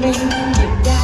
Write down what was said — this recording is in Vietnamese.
mình nhịp đau